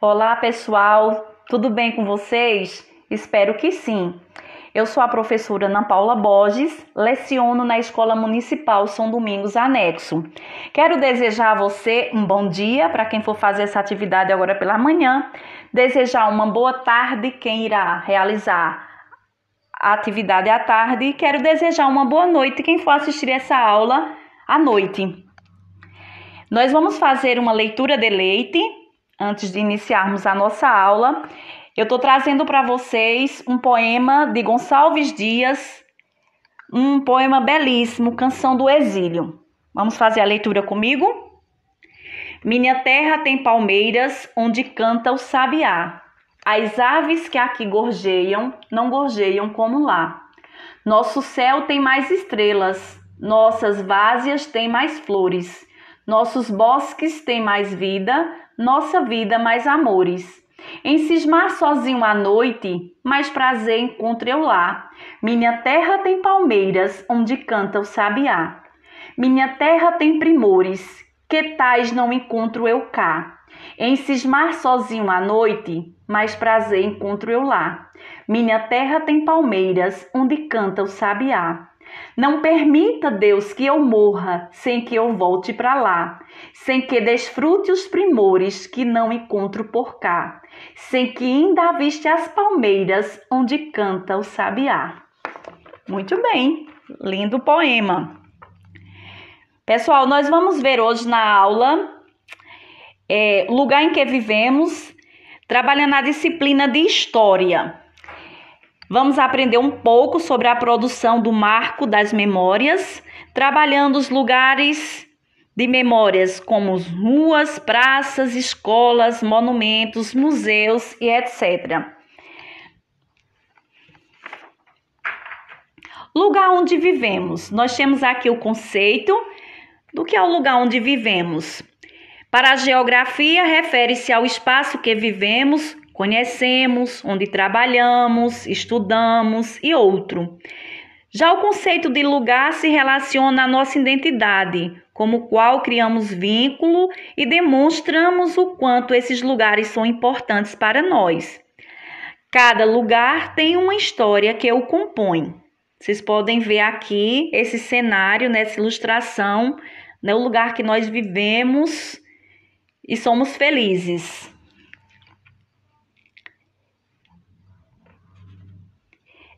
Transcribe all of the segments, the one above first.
Olá, pessoal. Tudo bem com vocês? Espero que sim. Eu sou a professora Ana Paula Borges, leciono na Escola Municipal São Domingos Anexo. Quero desejar a você um bom dia para quem for fazer essa atividade agora pela manhã, desejar uma boa tarde quem irá realizar a atividade à tarde e quero desejar uma boa noite quem for assistir essa aula à noite. Nós vamos fazer uma leitura de leite antes de iniciarmos a nossa aula, eu estou trazendo para vocês um poema de Gonçalves Dias, um poema belíssimo, Canção do Exílio. Vamos fazer a leitura comigo? Minha terra tem palmeiras onde canta o sabiá. As aves que aqui gorjeiam não gorjeiam como lá. Nosso céu tem mais estrelas, nossas várzeas têm mais flores, nossos bosques têm mais vida, nossa vida mais amores. Em cismar sozinho à noite, mais prazer encontro eu lá. Minha terra tem palmeiras, onde canta o sabiá. Minha terra tem primores, que tais não encontro eu cá. Em cismar sozinho à noite, mais prazer encontro eu lá. Minha terra tem palmeiras, onde canta o sabiá. Não permita, Deus, que eu morra sem que eu volte para lá, sem que desfrute os primores que não encontro por cá, sem que ainda aviste as palmeiras onde canta o sabiá. Muito bem, lindo poema. Pessoal, nós vamos ver hoje na aula é, lugar em que vivemos, trabalhando a disciplina de História. Vamos aprender um pouco sobre a produção do marco das memórias, trabalhando os lugares de memórias como ruas, praças, escolas, monumentos, museus e etc. Lugar onde vivemos. Nós temos aqui o conceito do que é o lugar onde vivemos. Para a geografia, refere-se ao espaço que vivemos conhecemos, onde trabalhamos, estudamos e outro. Já o conceito de lugar se relaciona à nossa identidade, como qual criamos vínculo e demonstramos o quanto esses lugares são importantes para nós. Cada lugar tem uma história que o compõe. Vocês podem ver aqui esse cenário, nessa ilustração, né, o lugar que nós vivemos e somos felizes.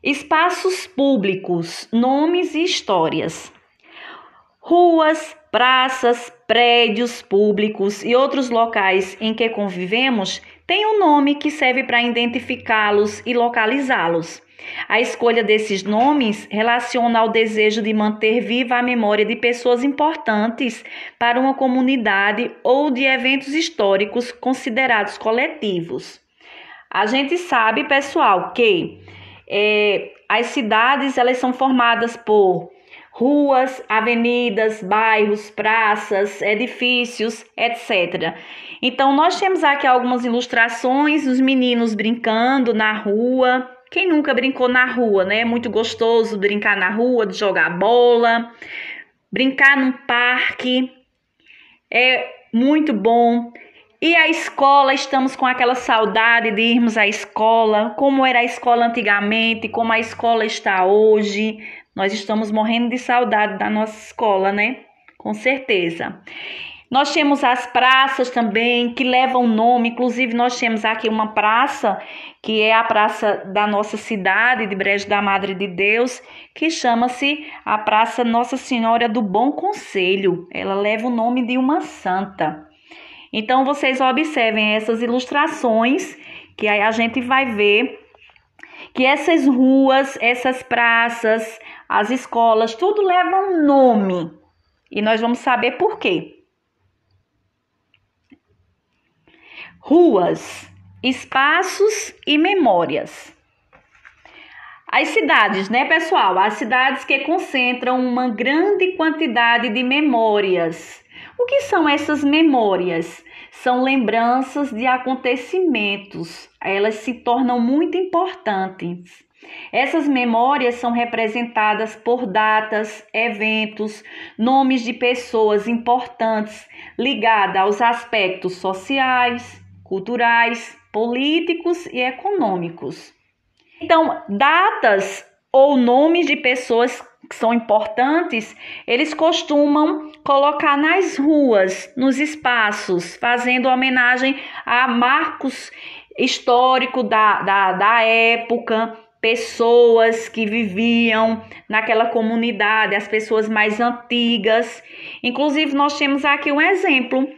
Espaços públicos, nomes e histórias. Ruas, praças, prédios públicos e outros locais em que convivemos têm um nome que serve para identificá-los e localizá-los. A escolha desses nomes relaciona ao desejo de manter viva a memória de pessoas importantes para uma comunidade ou de eventos históricos considerados coletivos. A gente sabe, pessoal, que é, as cidades elas são formadas por ruas, avenidas, bairros, praças, edifícios, etc. Então nós temos aqui algumas ilustrações dos meninos brincando na rua. Quem nunca brincou na rua, né? É muito gostoso brincar na rua, de jogar bola, brincar num parque. É muito bom. E a escola, estamos com aquela saudade de irmos à escola, como era a escola antigamente, como a escola está hoje. Nós estamos morrendo de saudade da nossa escola, né? Com certeza. Nós temos as praças também que levam nome, inclusive nós temos aqui uma praça que é a praça da nossa cidade de Brejo da Madre de Deus, que chama-se a Praça Nossa Senhora do Bom Conselho. Ela leva o nome de uma santa. Então vocês observem essas ilustrações que aí a gente vai ver que essas ruas, essas praças, as escolas, tudo leva um nome. E nós vamos saber por quê. Ruas, espaços e memórias. As cidades, né, pessoal? As cidades que concentram uma grande quantidade de memórias o que são essas memórias? São lembranças de acontecimentos. Elas se tornam muito importantes. Essas memórias são representadas por datas, eventos, nomes de pessoas importantes ligadas aos aspectos sociais, culturais, políticos e econômicos. Então, datas ou nomes de pessoas que são importantes, eles costumam colocar nas ruas, nos espaços, fazendo homenagem a marcos históricos da, da, da época, pessoas que viviam naquela comunidade, as pessoas mais antigas. Inclusive, nós temos aqui um exemplo.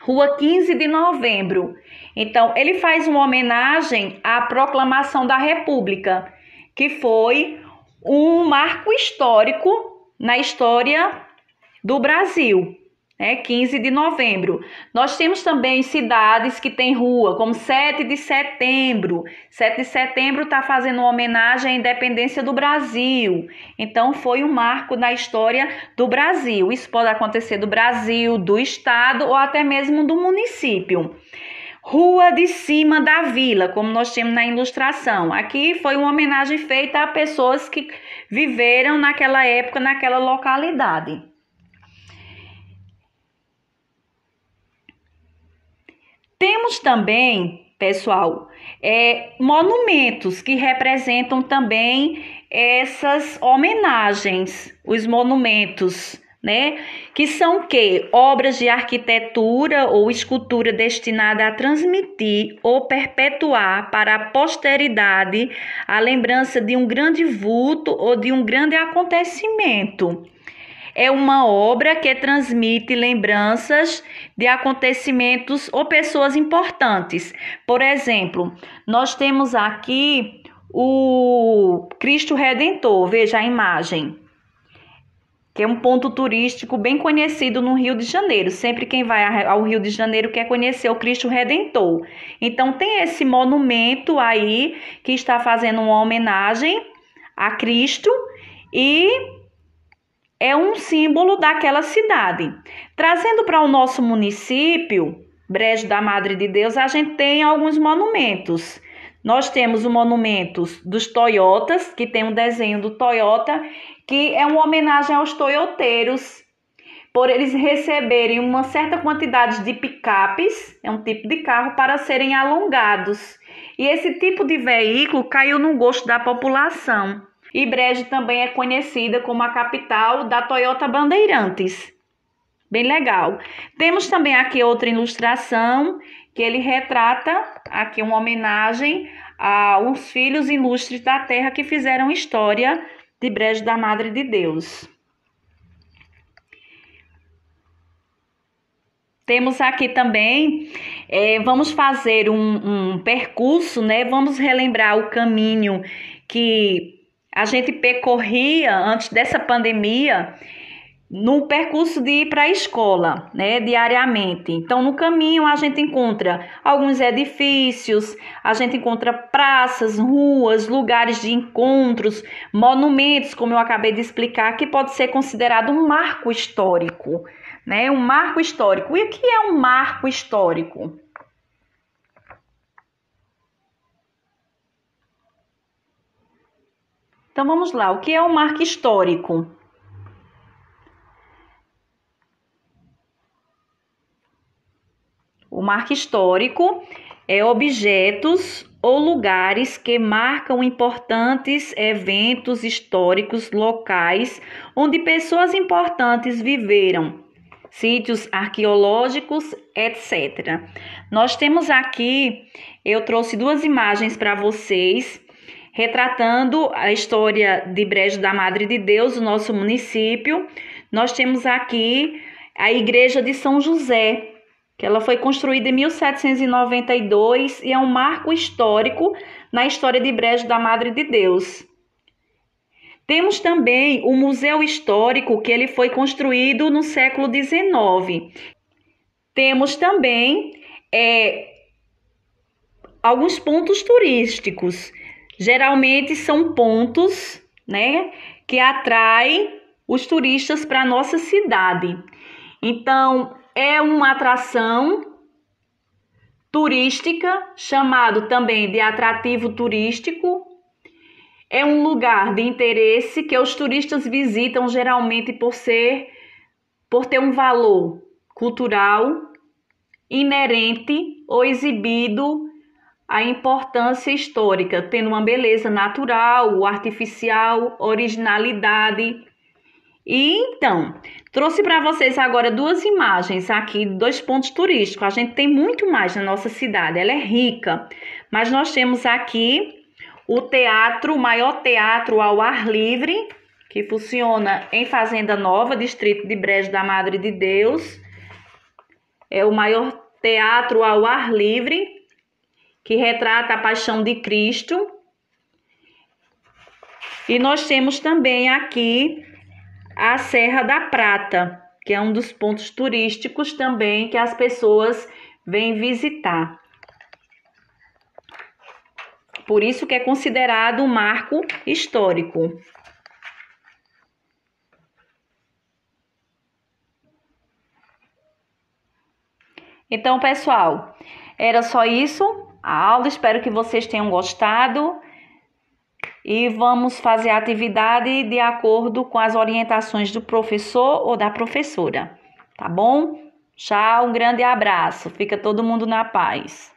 Rua 15 de Novembro. Então, ele faz uma homenagem à proclamação da República, que foi um marco histórico na história do Brasil, né? 15 de novembro. Nós temos também cidades que têm rua, como 7 de setembro. 7 de setembro está fazendo uma homenagem à independência do Brasil. Então, foi um marco na história do Brasil. Isso pode acontecer do Brasil, do estado ou até mesmo do município. Rua de Cima da Vila, como nós temos na ilustração. Aqui foi uma homenagem feita a pessoas que viveram naquela época, naquela localidade. Temos também, pessoal, é, monumentos que representam também essas homenagens, os monumentos né? Que são que obras de arquitetura ou escultura destinada a transmitir ou perpetuar para a posteridade a lembrança de um grande vulto ou de um grande acontecimento. É uma obra que transmite lembranças de acontecimentos ou pessoas importantes. Por exemplo, nós temos aqui o Cristo Redentor, veja a imagem que é um ponto turístico bem conhecido no Rio de Janeiro. Sempre quem vai ao Rio de Janeiro quer conhecer o Cristo Redentor. Então tem esse monumento aí que está fazendo uma homenagem a Cristo e é um símbolo daquela cidade. Trazendo para o nosso município, Brejo da Madre de Deus, a gente tem alguns monumentos. Nós temos o monumento dos Toyotas, que tem um desenho do Toyota, que é uma homenagem aos toyoteiros, por eles receberem uma certa quantidade de picapes, é um tipo de carro, para serem alongados. E esse tipo de veículo caiu no gosto da população. E Brejo também é conhecida como a capital da Toyota Bandeirantes. Bem legal. Temos também aqui outra ilustração que ele retrata aqui uma homenagem aos filhos ilustres da terra que fizeram história de Brejo da Madre de Deus. Temos aqui também, é, vamos fazer um, um percurso, né? Vamos relembrar o caminho que a gente percorria antes dessa pandemia no percurso de ir para a escola, né, diariamente. Então, no caminho a gente encontra alguns edifícios, a gente encontra praças, ruas, lugares de encontros, monumentos, como eu acabei de explicar, que pode ser considerado um marco histórico, né? Um marco histórico. E o que é um marco histórico? Então vamos lá, o que é um marco histórico? O marco histórico é objetos ou lugares que marcam importantes eventos históricos locais onde pessoas importantes viveram, sítios arqueológicos, etc. Nós temos aqui, eu trouxe duas imagens para vocês, retratando a história de Brejo da Madre de Deus, o nosso município. Nós temos aqui a Igreja de São José, que ela foi construída em 1792 e é um marco histórico na história de Brejo da Madre de Deus. Temos também o Museu Histórico, que ele foi construído no século XIX. Temos também é, alguns pontos turísticos. Geralmente são pontos né, que atraem os turistas para a nossa cidade. Então, é uma atração turística, chamado também de atrativo turístico. É um lugar de interesse que os turistas visitam geralmente por ser por ter um valor cultural inerente ou exibido a importância histórica, tendo uma beleza natural, artificial, originalidade. E então, trouxe para vocês agora duas imagens aqui, dois pontos turísticos. A gente tem muito mais na nossa cidade, ela é rica, mas nós temos aqui o teatro, o maior teatro ao ar livre, que funciona em Fazenda Nova, distrito de Brejo da Madre de Deus. É o maior teatro ao ar livre que retrata a paixão de Cristo. E nós temos também aqui a Serra da Prata, que é um dos pontos turísticos também que as pessoas vêm visitar. Por isso que é considerado um marco histórico. Então, pessoal, era só isso a aula. Espero que vocês tenham gostado. E vamos fazer a atividade de acordo com as orientações do professor ou da professora. Tá bom? Tchau, um grande abraço. Fica todo mundo na paz.